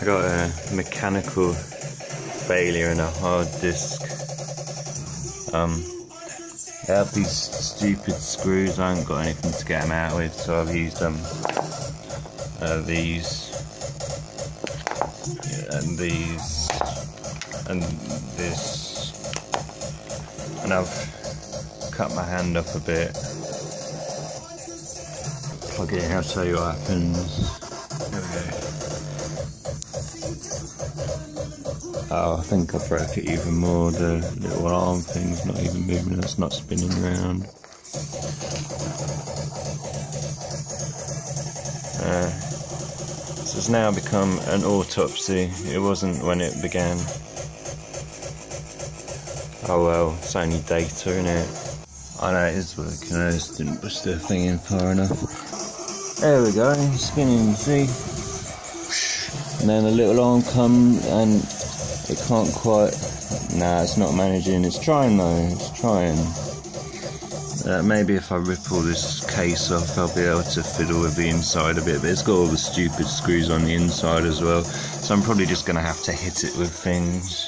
I got a mechanical failure in a hard disk. Um, I have these stupid screws, I haven't got anything to get them out with, so I've used um, uh, these. And these and this. And I've cut my hand up a bit. Plug it in I'll tell you what happens. There we go oh I think I broke it even more the little arm thing's not even moving it's not spinning around uh, so it's now become an autopsy. It wasn't when it began. Oh well, it's only data, isn't it? I know it is working, I just didn't push the thing in far enough. There we go, spinning, see? And then a little arm come and it can't quite, nah, it's not managing, it's trying though, it's trying. Uh, maybe if I rip all this case off, I'll be able to fiddle with the inside a bit. But it's got all the stupid screws on the inside as well, so I'm probably just going to have to hit it with things.